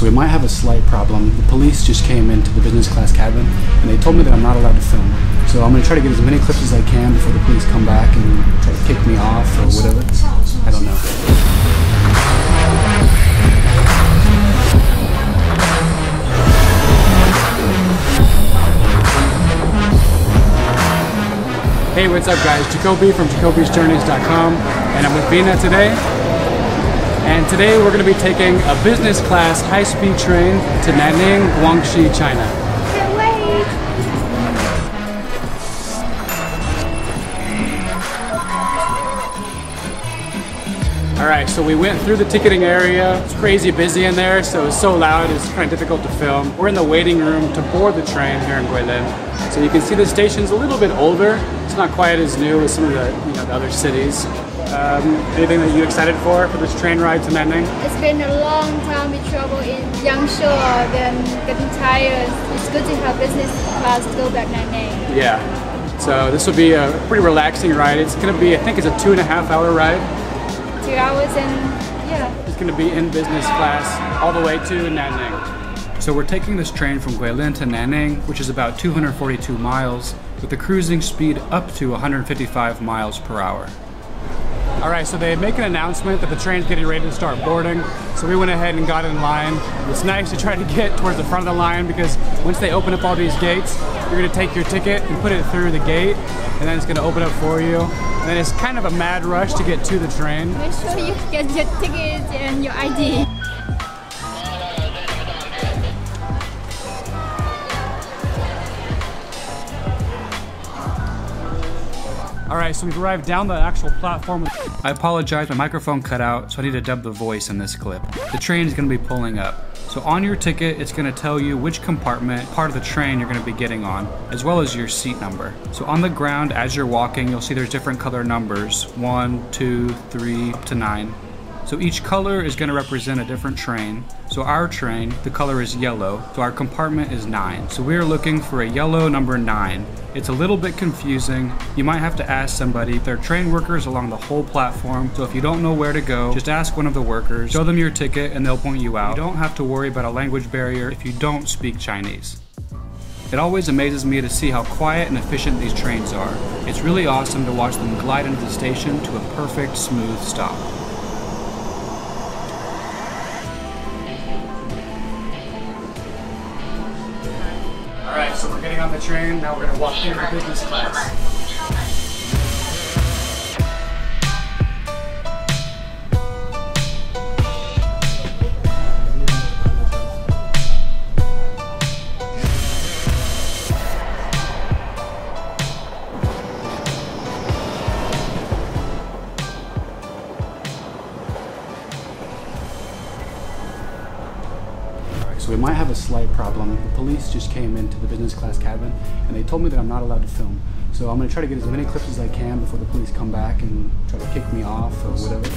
so we might have a slight problem. The police just came into the business class cabin and they told me that I'm not allowed to film. So I'm going to try to get as many clips as I can before the police come back and try to kick me off or whatever. I don't know. Hey, what's up guys? Jacoby from jacobysjourneys.com and I'm with Vina today. And today we're going to be taking a business class high-speed train to Nanning, Guangxi, China. Can't wait. All right, so we went through the ticketing area. It's crazy busy in there, so it's so loud, it's kind of difficult to film. We're in the waiting room to board the train here in Guilin. So you can see the station's a little bit older. It's not quite as new as some of the, you know, the other cities. Um, anything that you're excited for for this train ride to Nanning? It's been a long time we travel in Yangshuo, then getting tired. It's good to have business class to go back Nanning. Yeah. So this will be a pretty relaxing ride. It's gonna be, I think it's a two and a half hour ride. Two hours and yeah. It's going to be in business class all the way to Nanning. So we're taking this train from Guilin to Nanning, which is about 242 miles, with a cruising speed up to 155 miles per hour. All right, so they make an announcement that the train's getting ready to start boarding. So we went ahead and got in line. It's nice to try to get towards the front of the line because once they open up all these gates, you're gonna take your ticket and put it through the gate, and then it's gonna open up for you. And then it's kind of a mad rush to get to the train. Make sure you get your ticket and your ID. All right, so we've arrived down the actual platform. I apologize, my microphone cut out, so I need to dub the voice in this clip. The train is gonna be pulling up. So on your ticket, it's gonna tell you which compartment, part of the train you're gonna be getting on, as well as your seat number. So on the ground, as you're walking, you'll see there's different color numbers, one, two, three, up to nine. So each color is going to represent a different train. So our train, the color is yellow, so our compartment is 9. So we are looking for a yellow number 9. It's a little bit confusing. You might have to ask somebody. There are train workers along the whole platform, so if you don't know where to go, just ask one of the workers, show them your ticket, and they'll point you out. You don't have to worry about a language barrier if you don't speak Chinese. It always amazes me to see how quiet and efficient these trains are. It's really awesome to watch them glide into the station to a perfect, smooth stop. Train. Now we're gonna walk into business class. So we might have a slight problem. The police just came into the business class cabin and they told me that I'm not allowed to film. So I'm gonna try to get as many clips as I can before the police come back and try to kick me off or whatever.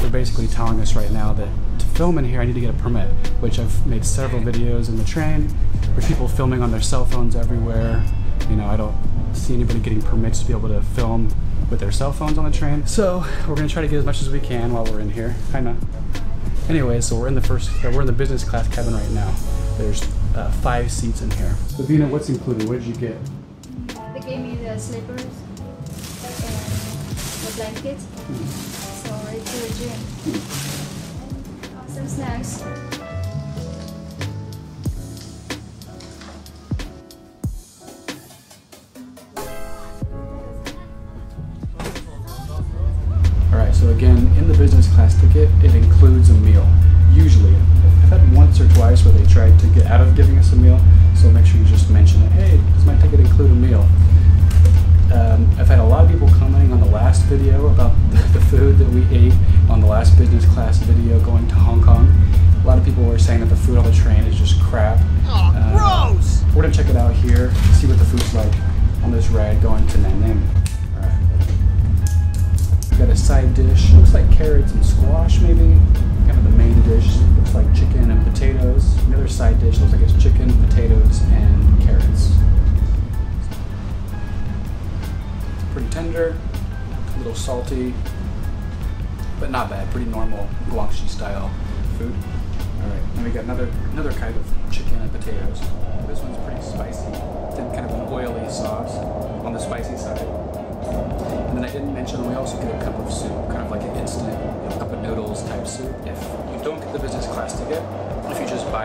They're basically telling us right now that to film in here I need to get a permit, which I've made several videos in the train. There's people filming on their cell phones everywhere. You know, I don't see anybody getting permits to be able to film with their cell phones on the train. So we're gonna try to get as much as we can while we're in here. Kinda. Anyway, so we're in the first, uh, we're in the business class cabin right now. There's uh, five seats in here. So Vina, what's included? What did you get? They gave me the slippers and the blanket. So ready to the gym. And some snacks. Again, in the business class ticket, it includes a meal. Usually, I've had once or twice where they tried to get out of giving us a meal, so make sure you just mention it. Hey, does my ticket include a meal? Um, I've had a lot of people commenting on the last video about the, the food that we ate on the last business class video going to Hong Kong. A lot of people were saying that the food on the train is just crap. Uh, gross! We're gonna check it out here, see what the food's like on this ride going to Nanning. We got a side dish. Looks like carrots and squash, maybe. Kind of the main dish looks like chicken and potatoes. The other side dish looks like it's chicken, potatoes, and carrots. Pretty tender, a little salty. but not bad. Pretty normal Guangxi style food. All right, then we got another another kind of chicken and potatoes.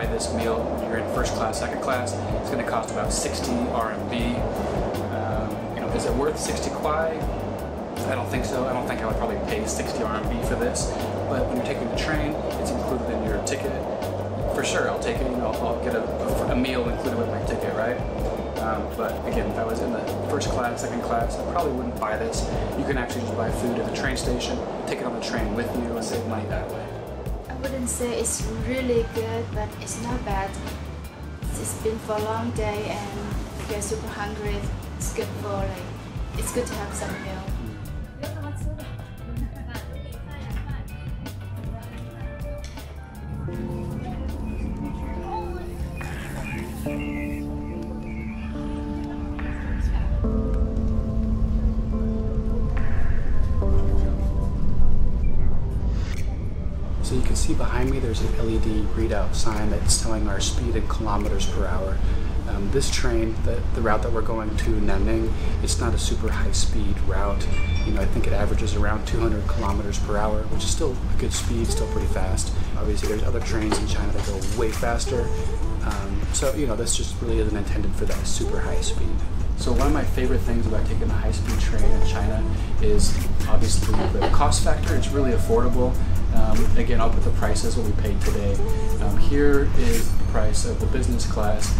Buy this meal, you're in first class, second class, it's going to cost about 60 RMB. Um, you know, is it worth 60 kwai? I don't think so. I don't think I would probably pay 60 RMB for this. But when you're taking the train, it's included in your ticket. For sure, I'll take it. You know, I'll get a, a meal included with my ticket, right? Um, but again, if I was in the first class, second class, I probably wouldn't buy this. You can actually just buy food at the train station, take it on the train with you, and save money that way. I wouldn't say it's really good, but it's not bad. It's been for a long day and if you're super hungry, it's good for like, it's good to have some meal. See behind me there's an LED readout sign that's telling our speed in kilometers per hour. Um, this train, the, the route that we're going to Nanning, it's not a super high speed route. You know, I think it averages around 200 kilometers per hour, which is still a good speed, still pretty fast. Obviously, there's other trains in China that go way faster. Um, so, you know, this just really isn't intended for that super high speed. So one of my favorite things about taking the high-speed train in China is obviously the cost factor. It's really affordable. Um, again, I'll put the prices what we paid today. Um, here is the price of the business class.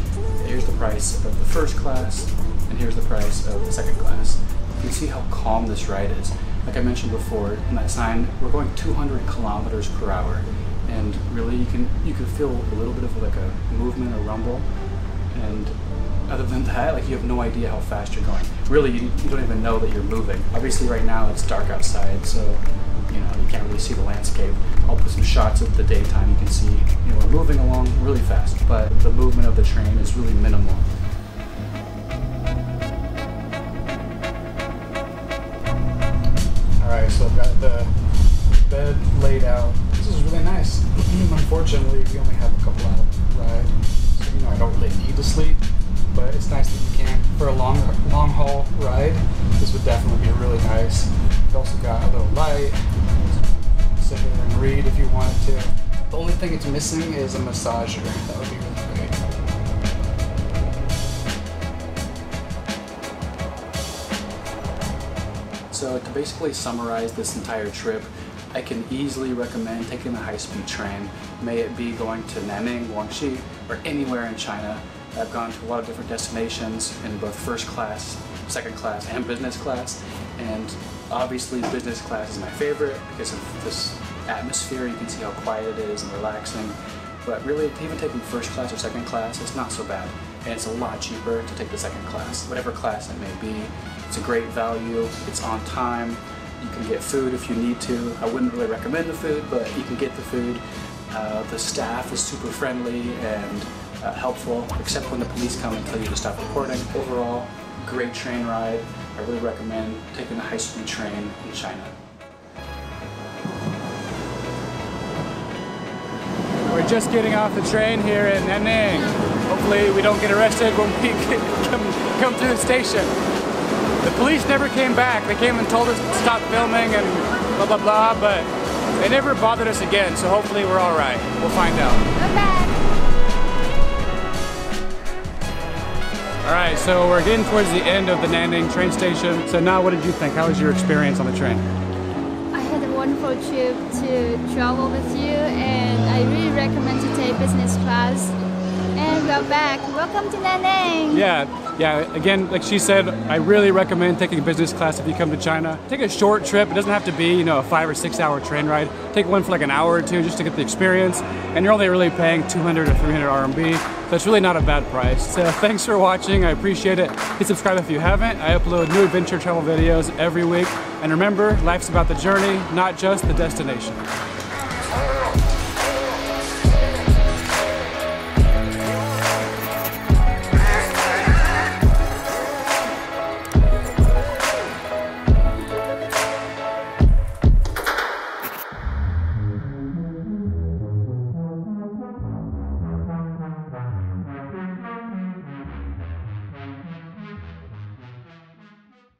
Here's the price of the first class, and here's the price of the second class. You can see how calm this ride is. Like I mentioned before, in that sign, we're going 200 kilometers per hour, and really you can you can feel a little bit of like a movement, a rumble, and other than that, like you have no idea how fast you're going. Really, you, you don't even know that you're moving. Obviously, right now it's dark outside, so you know you can't really see the landscape. I'll put some shots of the daytime. You can see, you know, we're moving along really fast, but the movement of the train is really minimal. All right, so I've got the bed laid out. This is really nice. Unfortunately, we only have a couple hour ride, so you know I don't really need to sleep but it's nice that you can. For a long long haul ride, this would definitely be really nice. You've also got a little light, sit here and read if you wanted to. The only thing it's missing is a massager. That would be really great. So to basically summarize this entire trip, I can easily recommend taking the high-speed train, may it be going to Nanning, Guangxi, or anywhere in China. I've gone to a lot of different destinations in both first class, second class, and business class. And obviously business class is my favorite because of this atmosphere. You can see how quiet it is and relaxing. But really, even taking first class or second class, it's not so bad. And it's a lot cheaper to take the second class, whatever class it may be. It's a great value, it's on time, you can get food if you need to. I wouldn't really recommend the food, but you can get the food. Uh, the staff is super friendly and uh, helpful, except when the police come and tell you to stop recording. Overall, great train ride. I really recommend taking the high-speed train in China. We're just getting off the train here in Nanning. Hopefully we don't get arrested when we come, come through the station. The police never came back. They came and told us to stop filming and blah blah blah, but they never bothered us again, so hopefully we're alright. We'll find out. Alright, so we're getting towards the end of the Nanning train station. So now what did you think? How was your experience on the train? I had a wonderful trip to travel with you and I really recommend to take business class. And we're back. Welcome to Nanning. Yeah, yeah, again, like she said, I really recommend taking a business class if you come to China. Take a short trip. It doesn't have to be, you know, a five or six hour train ride. Take one for like an hour or two just to get the experience. And you're only really paying 200 or 300 RMB. So it's really not a bad price. So thanks for watching. I appreciate it. Hit subscribe if you haven't. I upload new adventure travel videos every week. And remember, life's about the journey, not just the destination.